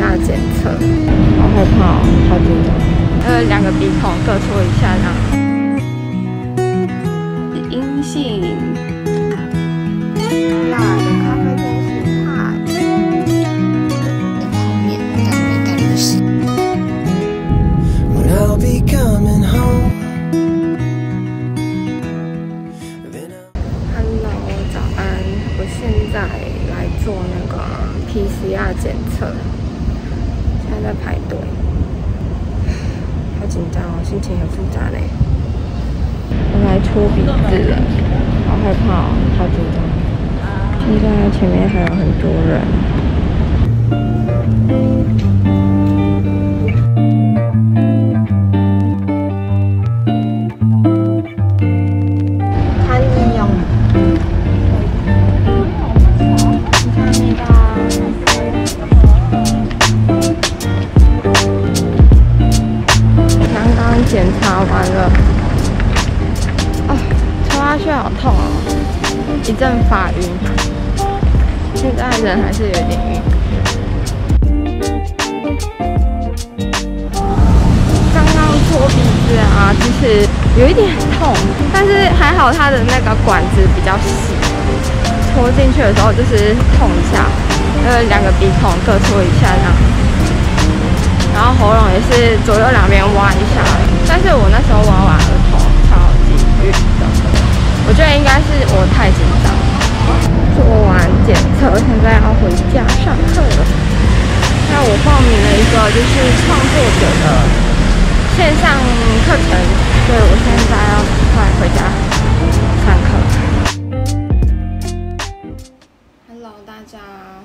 PCR 检测，好害怕哦，好紧张。呃，两个鼻孔各搓一下，这样。阴性。的咖啡厅是派。泡面，但没带零食。Hello，早安！我现在来做那个 PCR 检测，在排队，好紧张哦，心情很复杂嘞。我来搓鼻子了，好害怕哦，好紧张。现在前面还有很多人。啊，其实有一点痛，但是还好它的那个管子比较细，戳进去的时候就是痛一下，呃，两个鼻孔各戳一下这样。然后喉咙也是左右两边挖一下，但是我那时候挖完额头超级晕的，我觉得应该是我太紧张。做完检测，现在要回家上课了。那我报名了一个就是创作者的线上课程，所以我现在要快回家上课。Hello，大家，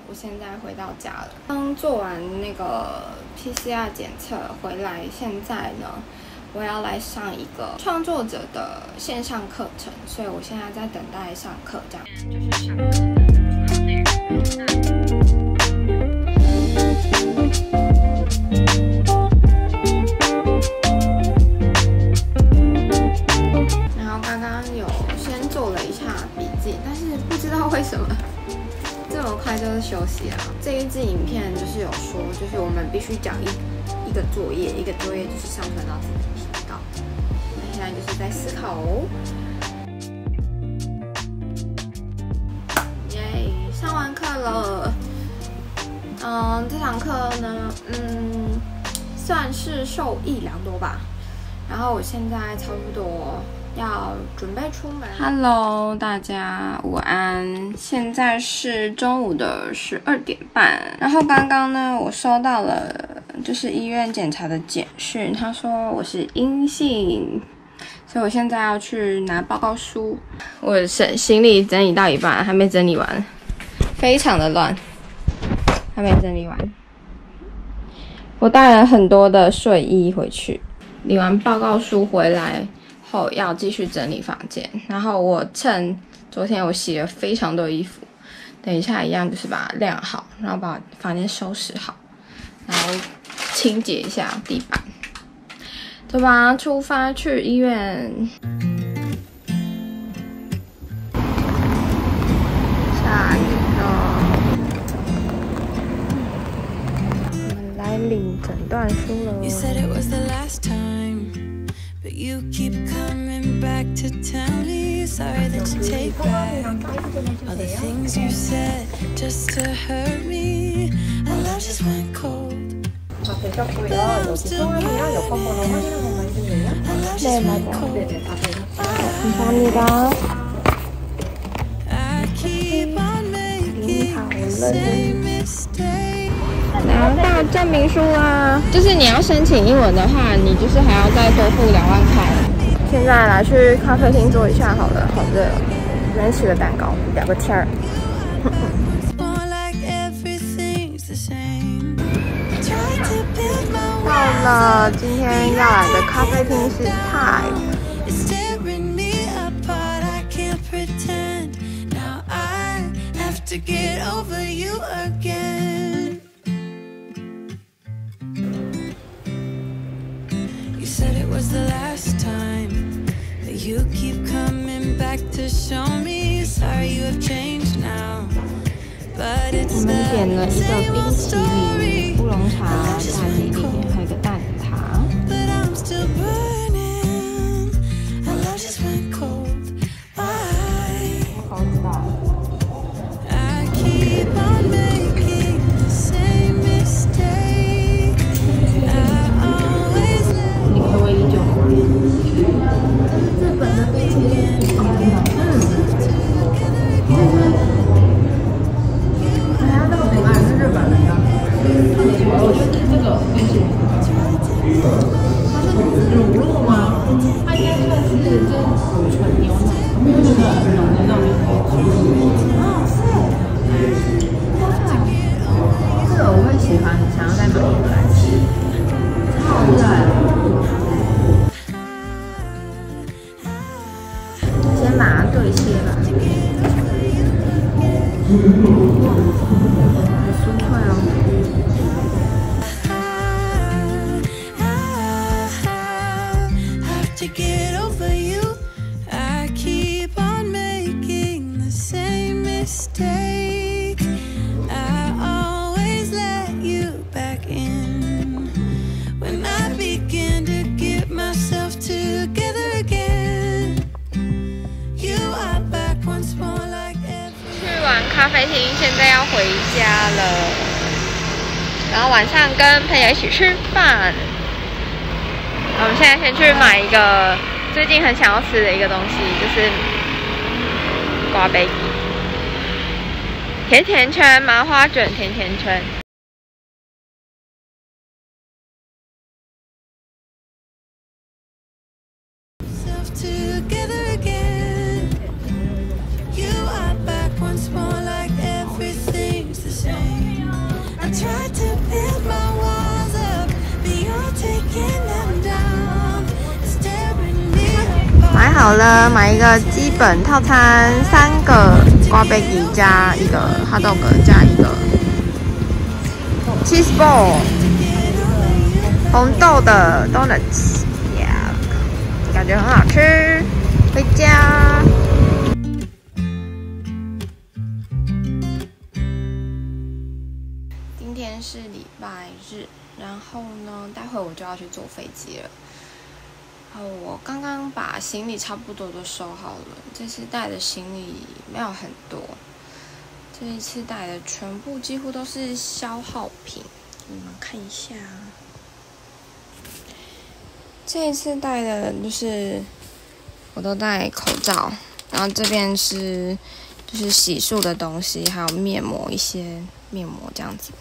我现在回到家了。刚做完那个 PCR 检测回来，现在呢，我要来上一个创作者的线上课程，所以我现在在等待上课，这样这一支影片就是有说，就是我们必须讲一一个作业，一个作业就是上传到自己的频道。那现在就是在思考。耶，上完课了。嗯，这堂课呢，嗯，算是受益良多吧。然后我现在差不多要准备出门。Hello，大家午安！现在是中午的十二点半。然后刚刚呢，我收到了就是医院检查的简讯，他说我是阴性，所以我现在要去拿报告书。我行行李整理到一半，还没整理完，非常的乱，还没整理完。我带了很多的睡衣回去。领完报告书回来后，要继续整理房间。然后我趁昨天我洗了非常多衣服，等一下一样就是把它晾好，然后把房间收拾好，然后清洁一下地板，走吧，出发去医院。下雨了，我们来领诊断书了。but you keep coming back to tell me sorry that you take back all the things you said just to hurt me. And love just went cold. 되셨고요. 여기 성함이랑 여권번호 확인 한 번만 해주세요. And love 네, just went 맞아요. cold. 네네, 다 되셨어요. 감사합니다. I keep on making the same mistake. 拿到 证明书啊！就是你要申请英文的话，你就是还要再多付两万块。现在来去咖啡厅坐一下好了，好热哦。这边吃个蛋糕，聊个天儿。More like everything's the same. Try to build my 到了，今天要来的咖啡厅是泰。It's tearing me apart. I can't pretend. Now I have to get over you again. 我 it's 们点了 the 一个 same 冰 old 淇淋 story. 乌龙 茶大吉利， 咖啡厅，现在要回家了。然后晚上跟朋友一起吃饭。我们现在先去买一个最近很想要吃的一个东西，就是瓜贝甜甜圈、麻花卷甜甜圈。好了，买一个基本套餐，三个瓜贝鸡加一个哈豆格加一个 cheese ball，红豆的 donuts，呀，感觉很好吃。回家。今天是礼拜日，然后呢，待会我就要去坐飞机了。然后我刚刚把行李差不多都收好了，这次带的行李没有很多，这一次带的全部几乎都是消耗品，你们看一下。这一次带的就是我都戴口罩，然后这边是就是洗漱的东西，还有面膜一些面膜这样子，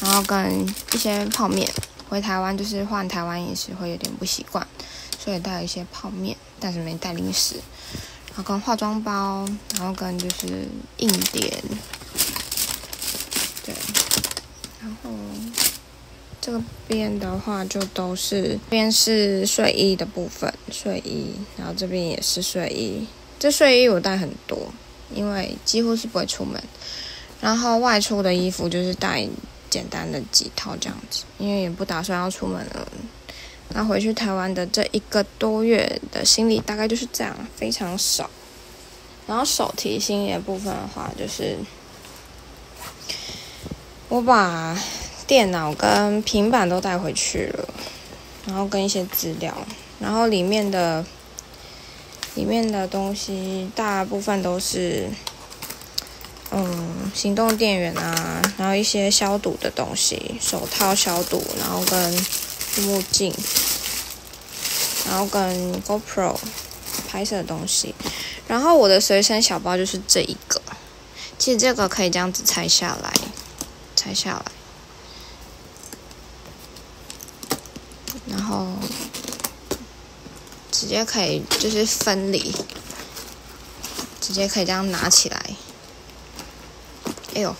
然后跟一些泡面。回台湾就是换台湾饮食会有点不习惯。所以带了一些泡面，但是没带零食，然后跟化妆包，然后跟就是硬点，对，然后这边的话就都是，这边是睡衣的部分，睡衣，然后这边也是睡衣，这睡衣我带很多，因为几乎是不会出门，然后外出的衣服就是带简单的几套这样子，因为也不打算要出门了。那回去台湾的这一个多月的行李大概就是这样，非常少。然后手提行李的部分的话，就是我把电脑跟平板都带回去了，然后跟一些资料，然后里面的里面的东西大部分都是嗯行动电源啊，然后一些消毒的东西，手套消毒，然后跟目镜，然后跟 GoPro 拍摄的东西，然后我的随身小包就是这一个，其实这个可以这样子拆下来，拆下来，然后直接可以就是分离，直接可以这样拿起来，哎呦，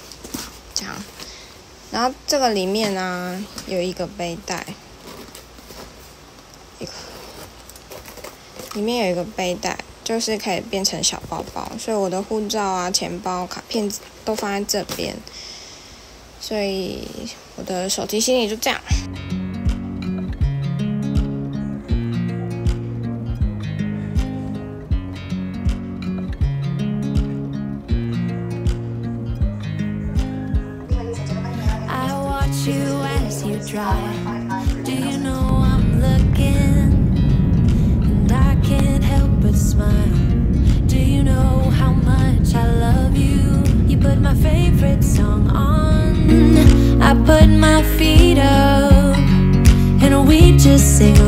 这样，然后这个里面呢有一个背带。一个，里面有一个背带，就是可以变成小包包，所以我的护照啊、钱包、卡片都放在这边，所以我的手提行李就这样。I watch you as you dry. Do you know I'm looking? But smile. Do you know how much I love you? You put my favorite song on. I put my feet up. And we just sing.